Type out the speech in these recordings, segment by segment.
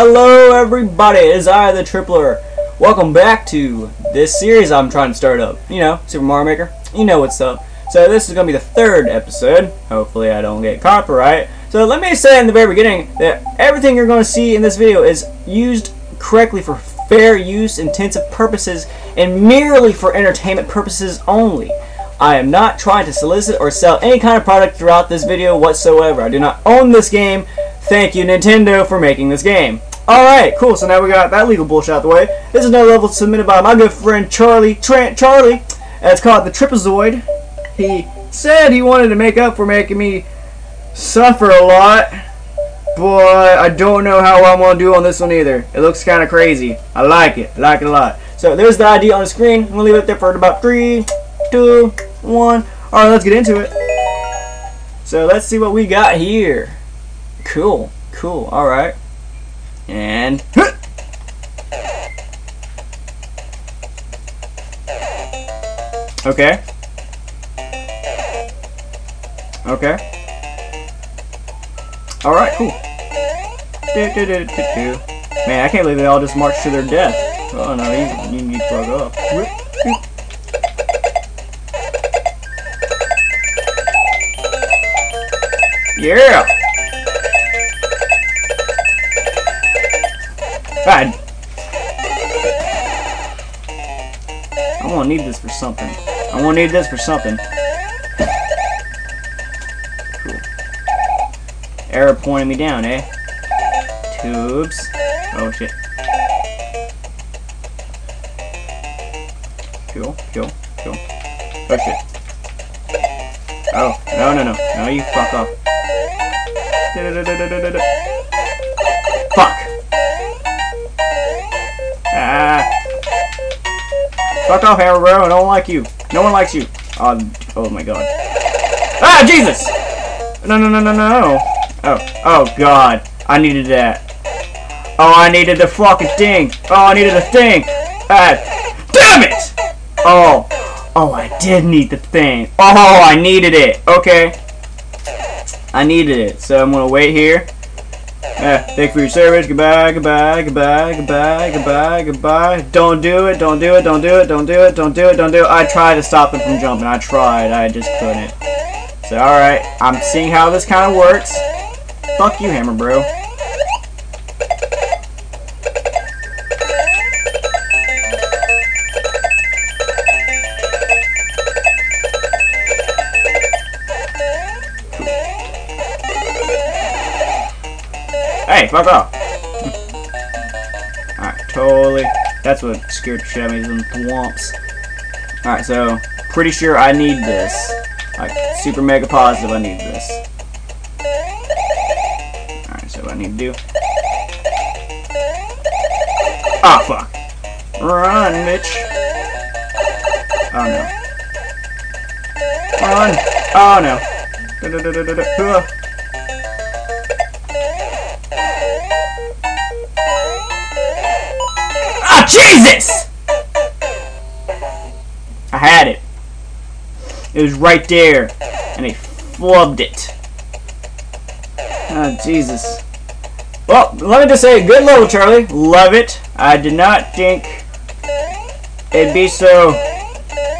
Hello everybody, it is I, the Trippler. Welcome back to this series I'm trying to start up. You know, Super Mario Maker. You know what's up. So this is going to be the third episode. Hopefully I don't get copyright. So let me say in the very beginning that everything you're going to see in this video is used correctly for fair use, intensive purposes, and merely for entertainment purposes only. I am not trying to solicit or sell any kind of product throughout this video whatsoever. I do not own this game. Thank you, Nintendo, for making this game. Alright, cool. So now we got that legal bullshit out the way. This is another level submitted by my good friend Charlie Trent Charlie. It's called the Tripazoid. He said he wanted to make up for making me suffer a lot. But I don't know how I'm going to do on this one either. It looks kind of crazy. I like it. I like it a lot. So there's the ID on the screen. I'm going to leave it there for about three, two, one. Alright, let's get into it. So let's see what we got here. Cool, cool, alright. And... Okay. Okay. Alright, cool. Do, do, do, do, do. Man, I can't believe they all just marched to their death. Oh no, you, you need to plug up. Yeah! God. I'm gonna need this for something. I'm gonna need this for something. Cool. Error pointing me down, eh? Tubes. Oh shit. Cool, cool, cool. Oh shit. Oh, no, no, no. No, you fuck off. Fuck! Ah! Fuck off, Bro. I don't like you. No one likes you. Oh, oh my god. Ah, Jesus! No, no, no, no, no. Oh, oh god. I needed that. Oh, I needed the fucking thing. Oh, I needed the thing. Ah, damn it! Oh, oh, I did need the thing. Oh, I needed it. Okay. I needed it. So I'm gonna wait here. Uh, thank you for your service. Goodbye, goodbye, goodbye, goodbye, goodbye, goodbye. Don't do it, don't do it, don't do it, don't do it, don't do it, don't do it. I tried to stop them from jumping. I tried, I just couldn't. So, alright, I'm seeing how this kind of works. Fuck you, Hammer Bro. Fuck off. Alright, totally. That's what scared me, them thwomps. Alright, so, pretty sure I need this. Like, super mega positive I need this. Alright, so what I need to do. Ah, oh, fuck. Run, Mitch. Oh, no. Run. Oh, no. Da -da -da It was right there. And they flubbed it. Oh, Jesus. Well, let me just say, good level, Charlie. Love it. I did not think it'd be so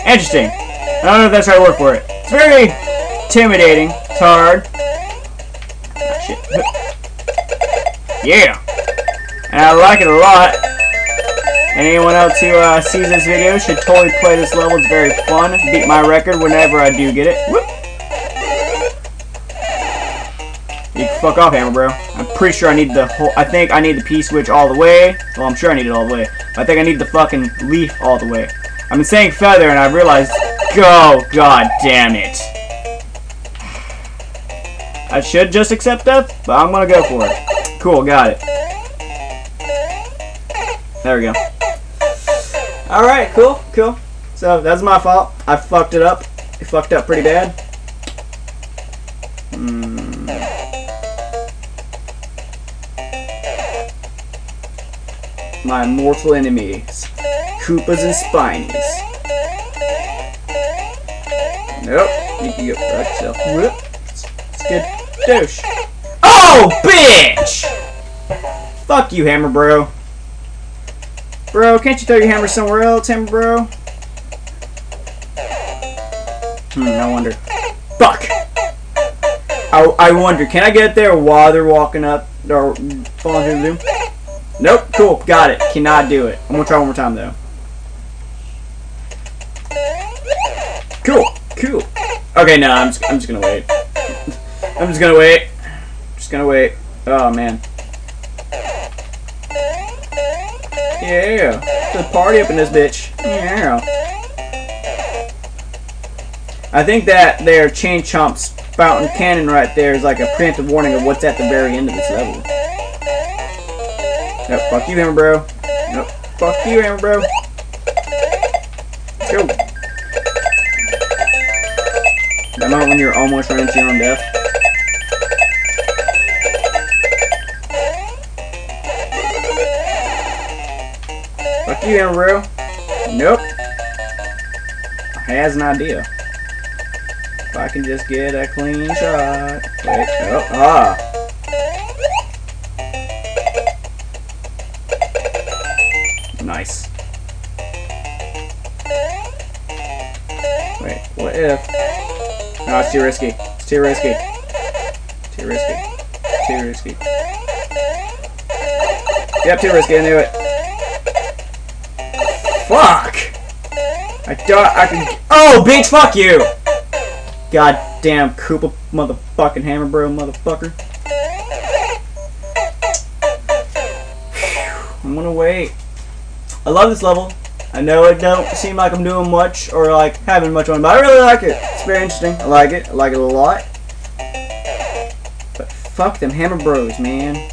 interesting. I don't know if that's how I work for it. It's very intimidating. It's hard. Yeah. And I like it a lot. Anyone else who uh, sees this video should totally play this level. It's very fun. Beat my record whenever I do get it. Whoop. You fuck off, Hammer Bro. I'm pretty sure I need the whole... I think I need the P-switch all the way. Well, I'm sure I need it all the way. I think I need the fucking leaf all the way. I've been saying feather, and I realized... Go! God damn it. I should just accept death, but I'm gonna go for it. Cool, got it. There we go. Alright, cool, cool. So, that's my fault. I fucked it up. It fucked up pretty bad. Mm. My mortal enemies. Koopas and Spinies. Nope. You can. Whoop. It's good. Douche. Oh, bitch! Fuck you, Hammer Bro. Bro, can't you throw your hammer somewhere else, Hammer Bro? Hmm, I wonder. Fuck! I, I wonder, can I get there while they're walking up or falling through the? Nope, cool, got it. Cannot do it. I'm gonna try one more time though. Cool, cool. Okay, no, I'm just, I'm just gonna wait. I'm just gonna wait. Just gonna wait. Oh man. Yeah, the party up in this bitch. Yeah. I think that their Chain Chomp's fountain cannon right there is like a preemptive warning of what's at the very end of this level. Nope, fuck you, Hammer Bro. Fuck you, Hammer Bro. Go. That moment when you're almost running to your own death. Hammer Bro. Nope. I has an idea. If I can just get a clean shot. Wait, oh, ah. Nice. Wait, what if? No, it's too risky. It's too risky. Too risky. Too risky. Yep, too risky. I knew it. Fuck! I thought I could. Oh, bitch! Fuck you! Goddamn Koopa motherfucking hammer bro motherfucker. I'm gonna wait. I love this level. I know it don't seem like I'm doing much or like having much fun, but I really like it. It's very interesting. I like it. I like it a lot. But fuck them hammer bros, man.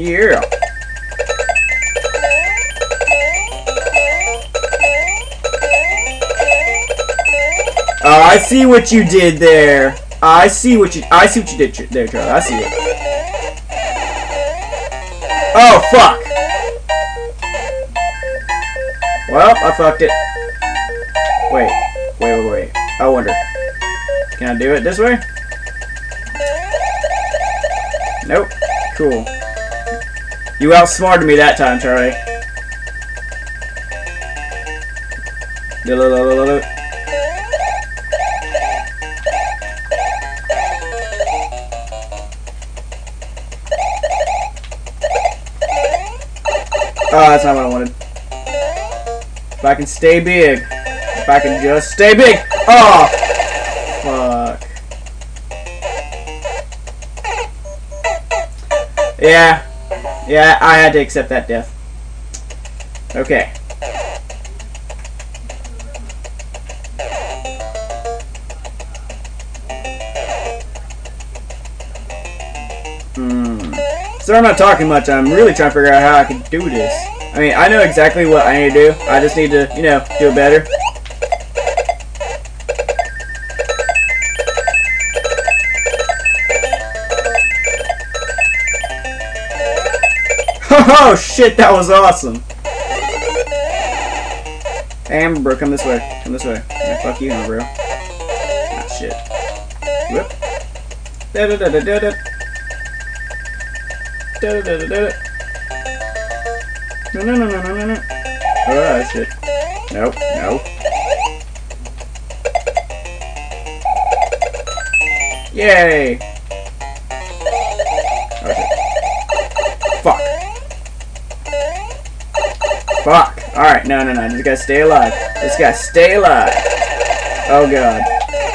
Yeah. Uh, oh, I see what you did there. I see what you I see what you did there, Charlie. I see it. Oh fuck. Well, I fucked it. Wait, wait, wait, wait. I wonder. Can I do it this way? Nope. Cool. You outsmarted me that time, Charlie. Oh, that's not what I wanted. If I can stay big. If I can just stay big. Oh! Fuck. Yeah. Yeah, I had to accept that death. Okay. Hmm. So I'm not talking much. I'm really trying to figure out how I can do this. I mean, I know exactly what I need to do. I just need to, you know, do it better. Oh shit, that was awesome! Hey, Amber, come this way. Come this way. Yeah, fuck you, Amber. Ah, shit. Whoop. Da da da da da da. Da da da da da. No, no, no, no, no, no, no. Oh, shit. Nope, nope. Yay! No, no, no. This guy stay alive. This guy stay alive. Oh, God.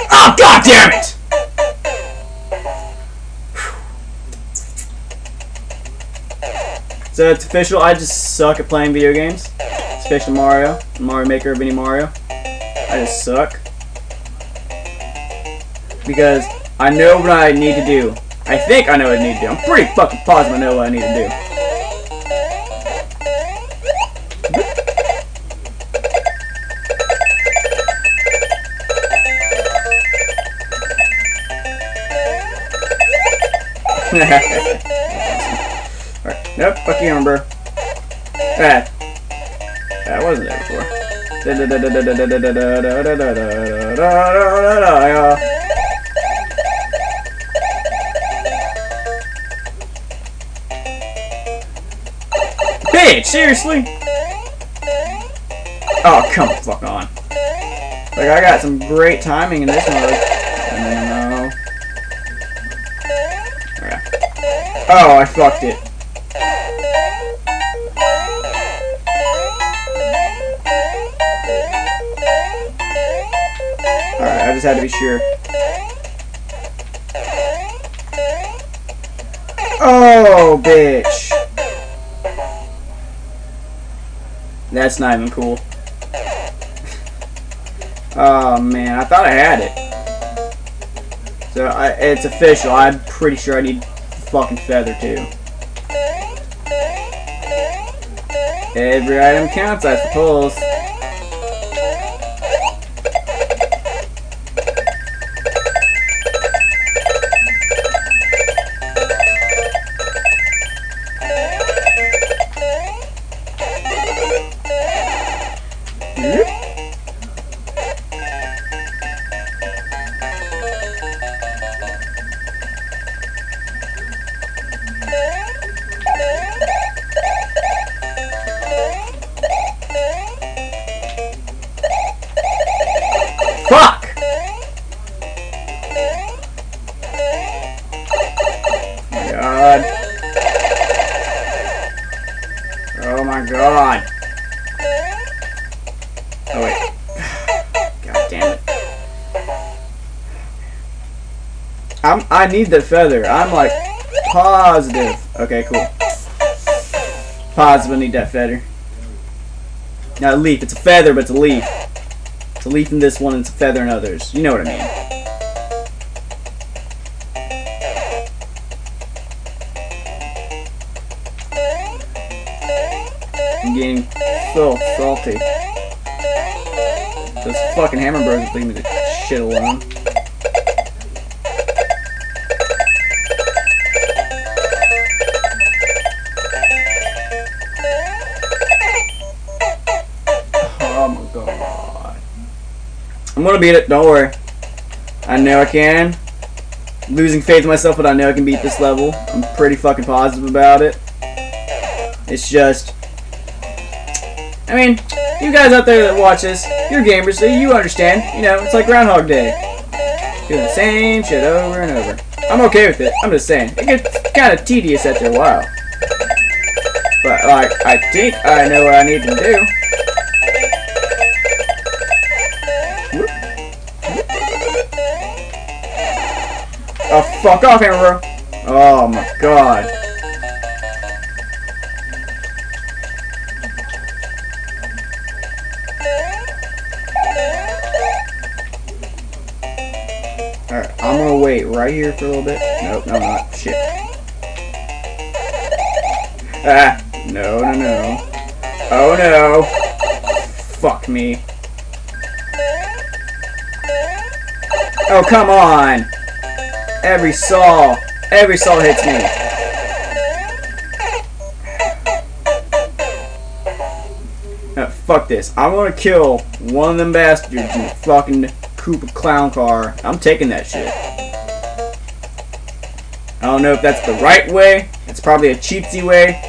Oh, God damn it! So it's official, I just suck at playing video games. Especially Mario. Mario Maker of any Mario. I just suck. Because I know what I need to do. I think I know what I need to do. I'm pretty fucking positive I know what I need to do. Alright, nope, fuck you, Amber. Ah. That wasn't there before. Bitch, seriously? Oh, come fuck on. Like, I got some great timing in this one. Oh, I fucked it. Alright, I just had to be sure. Oh, bitch. That's not even cool. oh, man. I thought I had it. So, I, it's official. I'm pretty sure I need fucking feather, too. Every item counts, I suppose. I need the feather. I'm like positive. Okay, cool. Positive I need that feather. Not a leaf, it's a feather, but it's a leaf. It's a leaf in this one, and it's a feather in others. You know what I mean. I'm getting so salty. Those fucking Hammer Bros leave me the shit alone. Gonna beat it, don't worry. I know I can. Losing faith in myself, but I know I can beat this level. I'm pretty fucking positive about it. It's just... I mean, you guys out there that watch this, you're gamers, so you understand. You know, it's like Groundhog Day. Doing the same shit over and over. I'm okay with it. I'm just saying. It gets kind of tedious after a while. But, like, I think I know what I need to do. Fuck off, Hammer Bro. Oh my god. Alright, I'm gonna wait right here for a little bit. Nope, no, I'm not. Shit. Ah, no, no, no. Oh no. Fuck me. Oh, come on. Every saw, every saw hits me. Uh, fuck this. I'm gonna kill one of them bastards in the fucking Koopa clown car. I'm taking that shit. I don't know if that's the right way. It's probably a cheatsy way.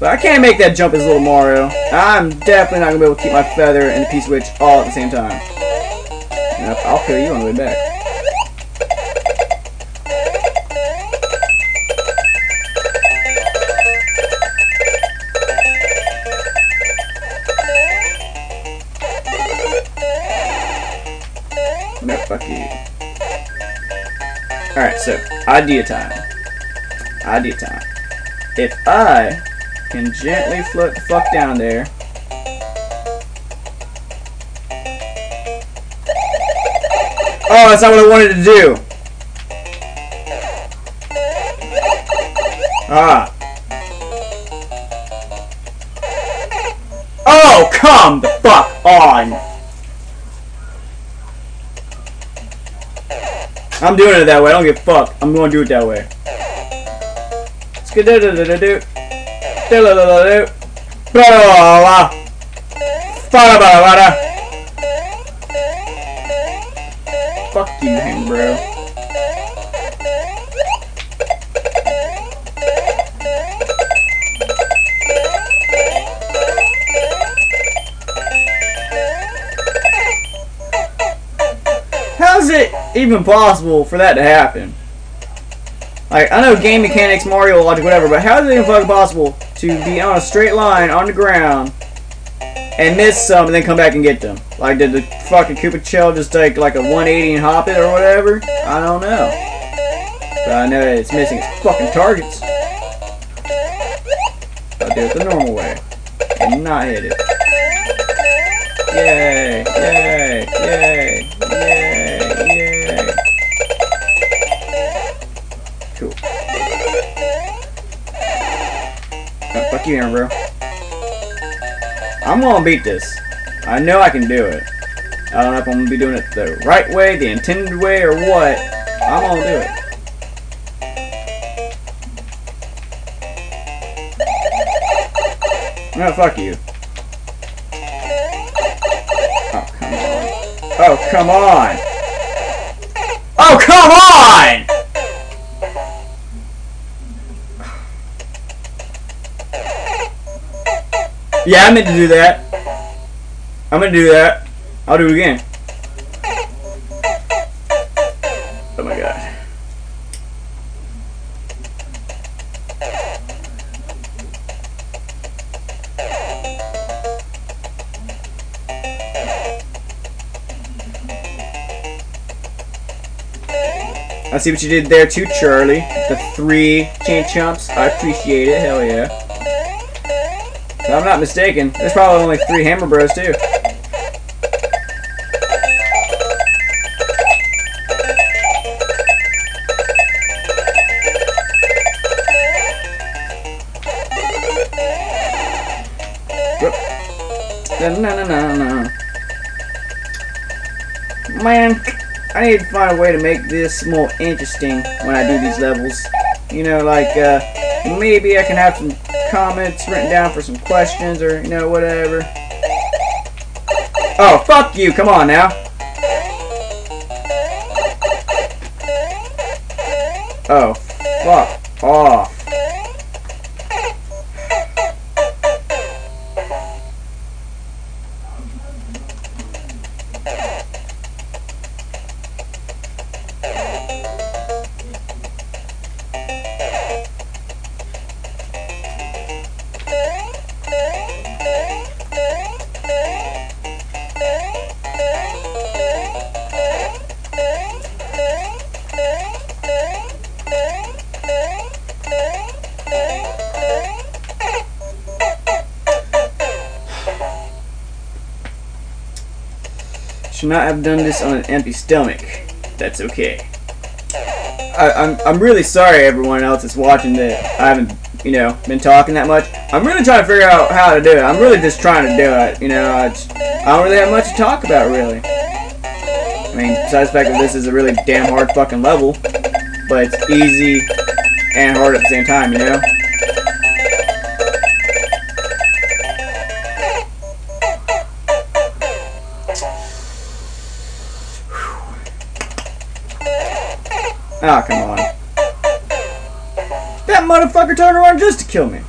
But I can't make that jump as little Mario. I'm definitely not gonna be able to keep my feather and the P-switch all at the same time. Yep, I'll kill you on the way back. So, idea time. Idea time. If I can gently float the fuck down there. Oh, that's not what I wanted to do. Ah. Oh, come the fuck on. I'm doing it that way. I don't give a fuck. I'm going to do it that way. Fuck you, him, bro. Even possible for that to happen? Like, I know game mechanics, Mario logic, whatever, but how is it even fucking possible to be on a straight line on the ground and miss some and then come back and get them? Like, did the fucking Koopa Shell just take like a 180 and hop it or whatever? I don't know. But I know it's missing its fucking targets. I'll do it the normal way and not hit it. Yay, yay, Bro. I'm gonna beat this. I know I can do it. I don't know if I'm gonna be doing it the right way, the intended way, or what. I'm gonna do it. No, fuck you. Oh, come on. Oh, Yeah, I meant to do that. I'm gonna do that. I'll do it again. Oh my god. I see what you did there too, Charlie. The three chain chomps. I appreciate it. Hell yeah. If I'm not mistaken, there's probably only three Hammer Bros too. Man, I need to find a way to make this more interesting when I do these levels. You know, like, uh, maybe I can have some comments written down for some questions or, you know, whatever. Oh, fuck you, come on now. Oh, Should not have done this on an empty stomach. That's okay. I, I'm, I'm really sorry everyone else that's watching that I haven't, you know, been talking that much. I'm really trying to figure out how to do it. I'm really just trying to do it. You know, I, just, I don't really have much to talk about, really. I mean, besides the fact that this is a really damn hard fucking level, but it's easy and hard at the same time, you know? Ah, come on. That motherfucker turned around just to kill me.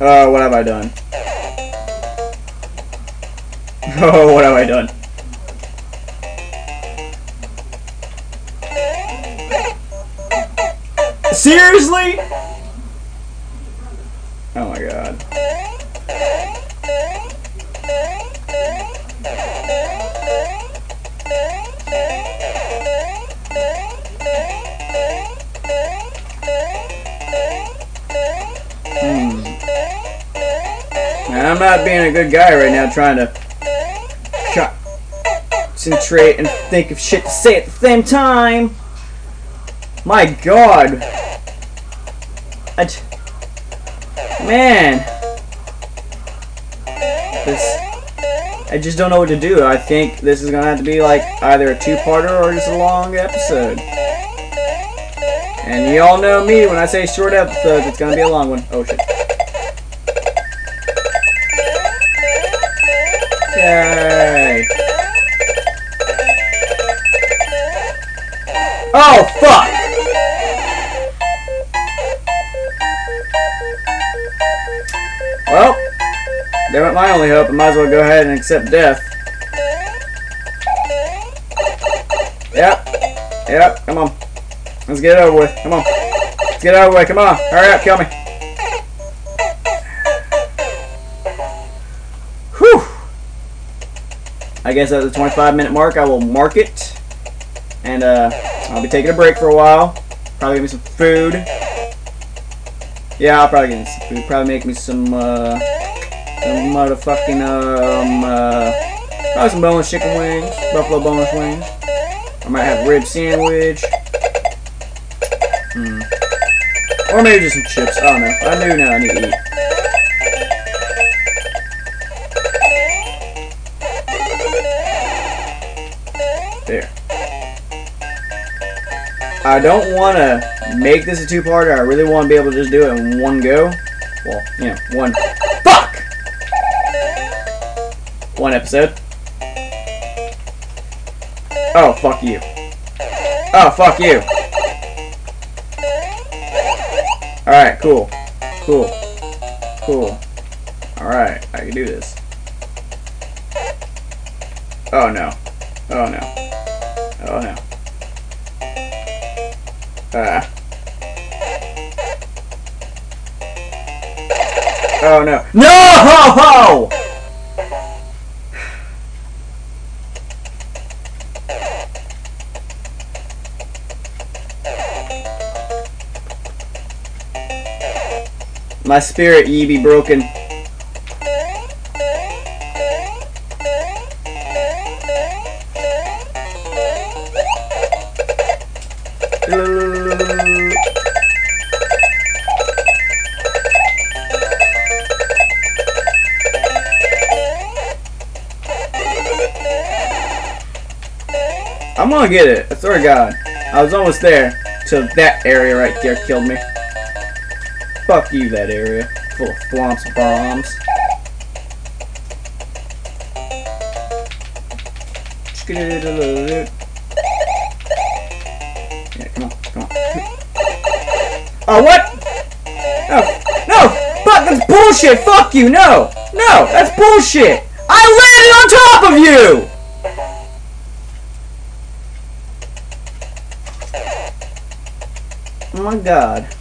Oh, what have I done? Oh, what have I done? Seriously? I'm not being a good guy right now trying to concentrate and think of shit to say at the same time. My god. Man. This I just don't know what to do. I think this is gonna have to be like either a two-parter or just a long episode. And you all know me, when I say short episodes, it's gonna be a long one. Oh shit. Fuck! Well, there went my only hope. I might as well go ahead and accept death. Yep. Yep, come on. Let's get it over with. Come on. Let's get it over with. Come on. Hurry up, kill me. Whew. I guess at the 25 minute mark, I will mark it. And uh, I'll be taking a break for a while. Probably give me some food. Yeah, I'll probably get me some food. Probably make me some, uh, some motherfucking, um, uh, probably some boneless chicken wings. Buffalo boneless wings. I might have rib sandwich. Hmm. Or maybe just some chips. I don't know. I do know I need to eat. I don't want to make this a two-parter. I really want to be able to just do it in one go. Well, you know, one... Fuck! One episode. Oh, fuck you. Oh, fuck you. Alright, cool. Cool. Cool. Alright, I can do this. Oh no. Oh no. Oh no. Oh no. No! My spirit ye be broken. Gonna get it. I swear to God. I was almost there. Till that area right there killed me. Fuck you, that area. Full of flumps bombs. Yeah, come on, come on. Oh, what? No, no! Fuck, that's bullshit! Fuck you, no! No, that's bullshit! I landed on top of you! My god.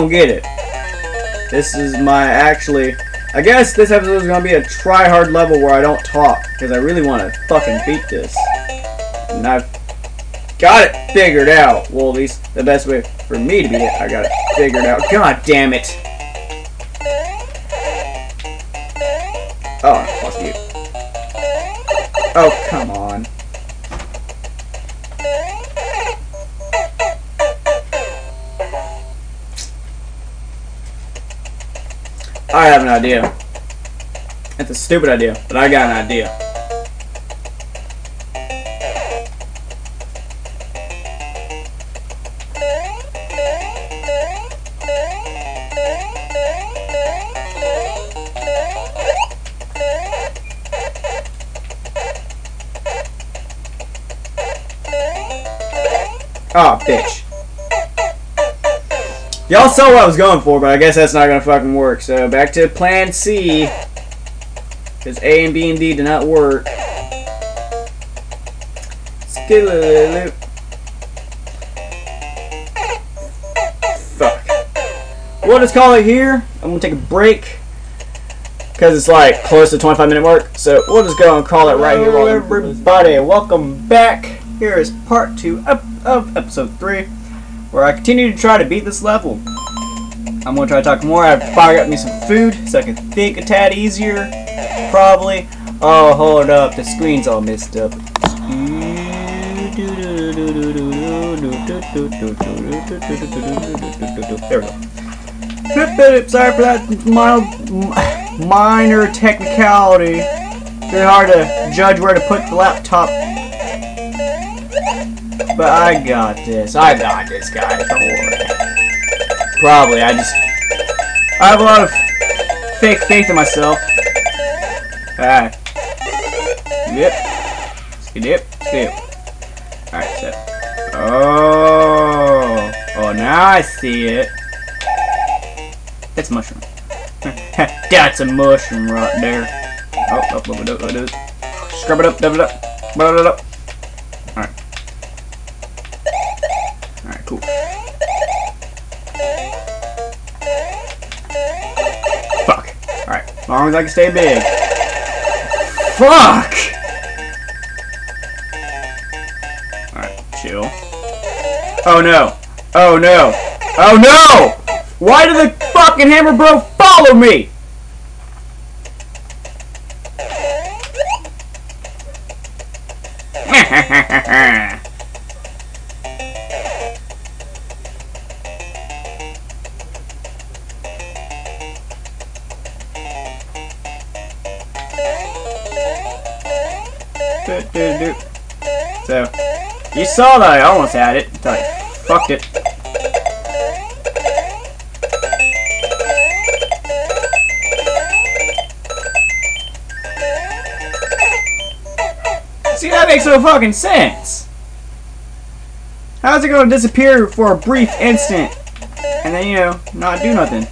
Gonna get it. This is my actually. I guess this episode is gonna be a try hard level where I don't talk because I really want to fucking beat this. And I've got it figured out. Well, at least the best way for me to beat it, I got it figured out. God damn it! Oh, fuck you. Oh, come on. Have an idea. It's a stupid idea, but I got an idea. Oh, bitch. Y'all saw what I was going for, but I guess that's not gonna fucking work. So back to plan C. Because A and B and D did not work. Skillaloo. Fuck. We'll just call it here. I'm gonna take a break. because it's like close to 25 minute mark. So we'll just go and call it right here. Hello, everybody. Welcome back. Here is part two of episode three, where I continue to try to beat this level. I'm gonna try to talk more. I've finally got me some food so I can think a tad easier. Probably. Oh, hold up. The screen's all messed up. There we go. Sorry for that mild, minor technicality. Very hard to judge where to put the laptop. But I got this. I got this, guys. Don't worry. Probably. I just... I have a lot of fake faith in myself. Alright. Yep. Skip. Skip. Alright. Oh. Oh, now I see it. A mushroom. That's a mushroom right there. Oh, oh, oh, oh, oh, oh. Scrub it up, double it up, it up. Long as I can stay big. Fuck! Alright, chill. Oh no! Oh no! Oh no! Why did the fucking hammer bro follow me? Saw that I almost had it until I fucked it. See, that makes no fucking sense. How's it to disappear for a brief instant and then, you know, not do nothing?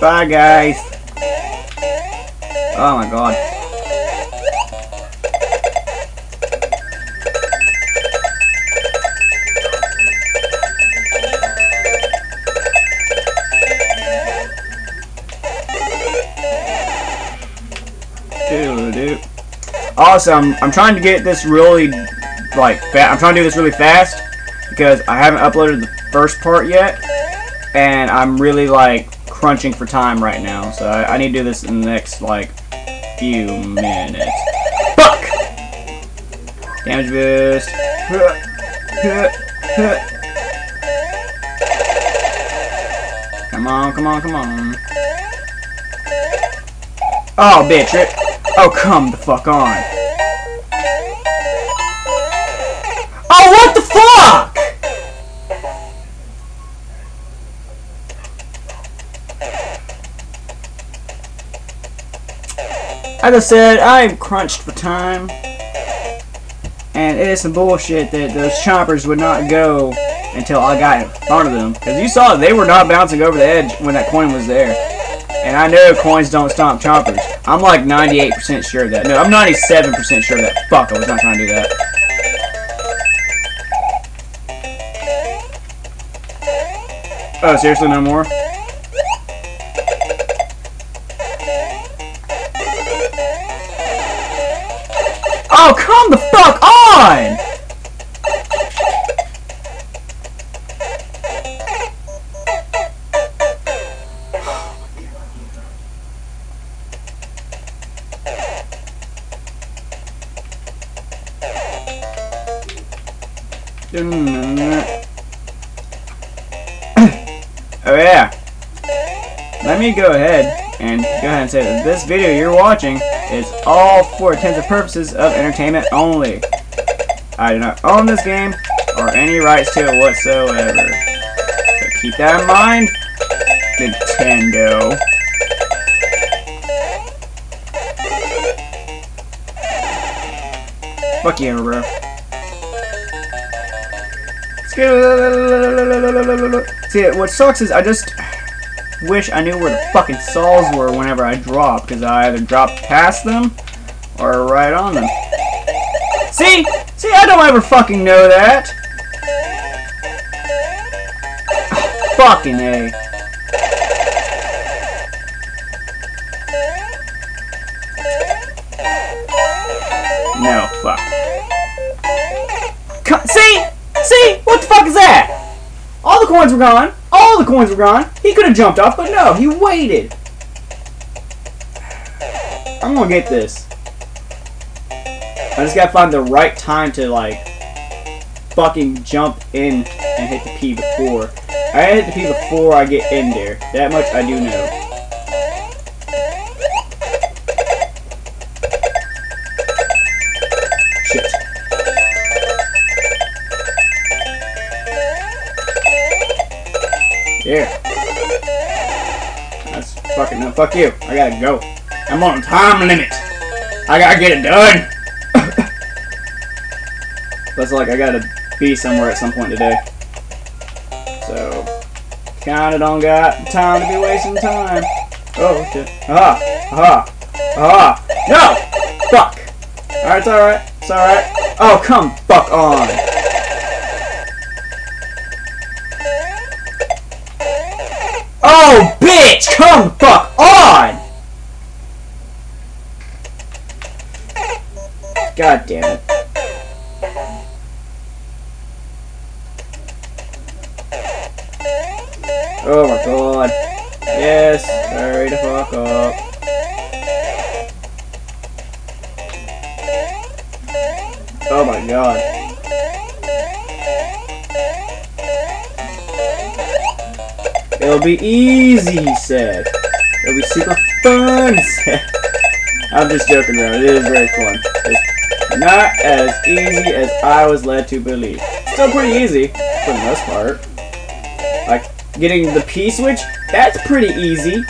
Bye, guys. Oh my god. Also, I'm, I'm trying to get this really, like, I'm trying to do this really fast because I haven't uploaded the first part yet, and I'm really, like, crunching for time right now, so I, I need to do this in the next, like, few minutes. Fuck! Damage boost. Come on, come on, come on. Oh, bitch. Oh, come the fuck on. As I said, I'm crunched for time. And it is some bullshit that those choppers would not go until I got in front of them. Because you saw they were not bouncing over the edge when that coin was there. And I know coins don't stomp choppers. I'm like 98% sure of that. No, I'm 97% sure of that. Fuck, I was not trying to do that. Oh, seriously, no more? Me go ahead and go ahead and say that this video you're watching is all for intents and purposes of entertainment only. I do not own this game or any rights to it whatsoever. So keep that in mind, Nintendo. Fuck you, bro. See, what sucks is I just wish I knew where the fucking saws were whenever I drop, because I either dropped past them or right on them. See? See, I don't ever fucking know that. Fucking A. No, fuck. See? See? What the fuck is that? All the coins were gone. All the coins were gone. He could have jumped off, but no, he waited. I'm gonna get this. I just gotta find the right time to, like, fucking jump in and hit the P before. I hit the P before I get in there. That much I do know. Fuck you. I gotta go. I'm on time limit. I gotta get it done. Looks like I gotta be somewhere at some point today. So, kinda don't got time to be wasting time. Oh shit. Aha! Aha! Aha! No! Fuck! Alright, it's alright. It's alright. Oh, come fuck on! Oh, bitch! Come fuck on! God damn it. Oh my god. Yes, hurry the fuck up. Oh my god. It'll be easy, he said. It'll be super fun, he said. I'm just joking around. It is very fun. It's not as easy as I was led to believe. Still pretty easy, for the most part. Like, getting the P switch, that's pretty easy.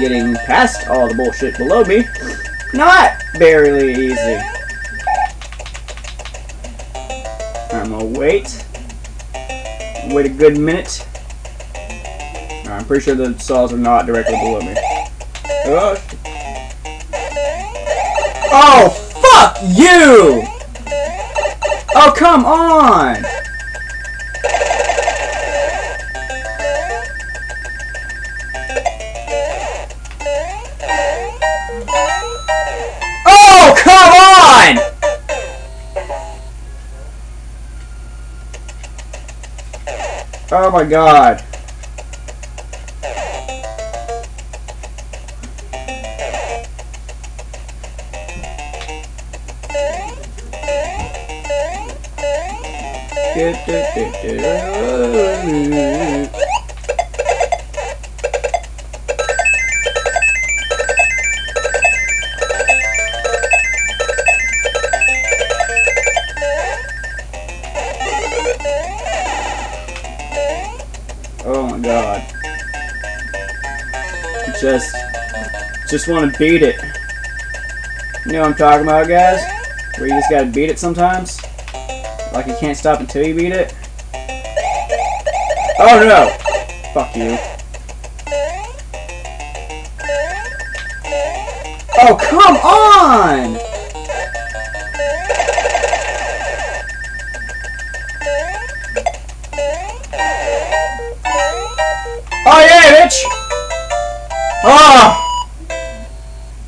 Getting past all the bullshit below me, not barely easy. I'm gonna wait. Wait a good minute. I'm pretty sure the saws are not directly below me. Oh, oh you! Oh, come on! Oh, come on! Oh my god. Oh my god. Just, just want to beat it. You know what I'm talking about, guys? Where you just gotta beat it sometimes? Like you can't stop until you beat it? Oh no! Fuck you. Oh, come on! Oh yeah, bitch! Oh!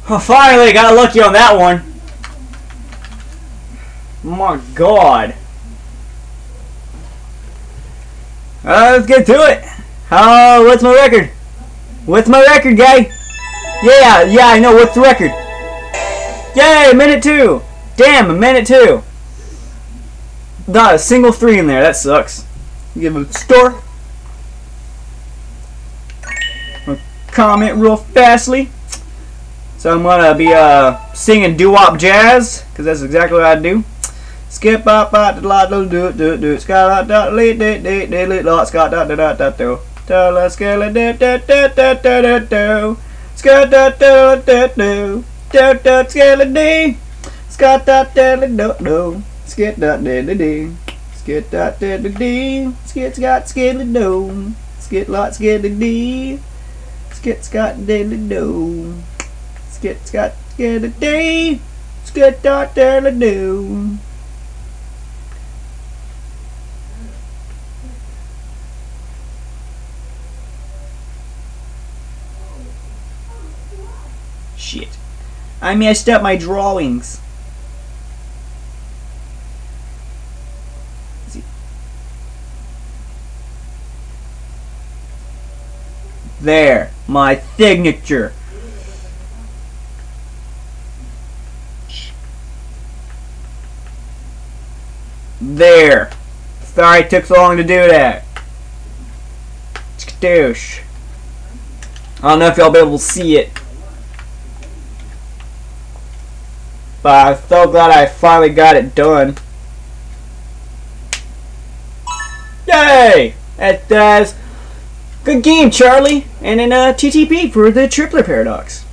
oh! Finally got lucky on that one. My god. Uh, let's get to it. Uh, what's my record? What's my record, guy? Yeah, yeah, I know. What's the record? Yay, minute two. Damn, a minute two. Not a single three in there. That sucks. Give a store. Comment real fastly. So I'm gonna be uh singing doo-wop jazz because that's exactly what I do. Skip up out the lot do do do do sky dot lead date date date lot scott dot dot dot do tell us scale it do do do do do do do scott dot do do do do do scale d scott dot do do do skit dot do do do skit dot do do do skit scott scale do skit lot scale d skit scott do do skit scott scale d skit dot do do shit. I messed up my drawings. There, my signature. There. Sorry it took so long to do that. Skadoosh. I don't know if y'all be able to see it. But I'm so glad I finally got it done. Yay! That does. Good game, Charlie. And then uh, TTP for the Trippler Paradox.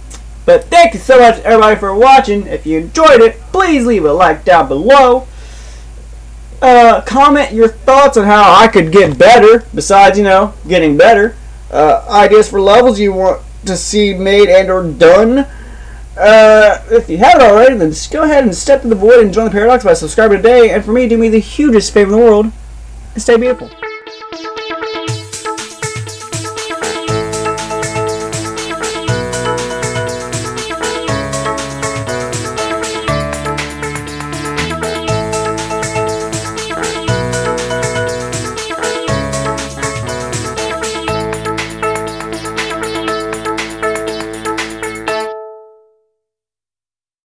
But thank you so much, everybody, for watching. If you enjoyed it, please leave a like down below. Uh, comment your thoughts on how I could get better, besides, you know, getting better. Uh, ideas for levels you want to see made and or done. Uh, if you haven't already, then just go ahead and step to the void and join the paradox by subscribing today. And for me, do me the hugest favor in the world, and stay beautiful.